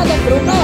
Tuh Bruno.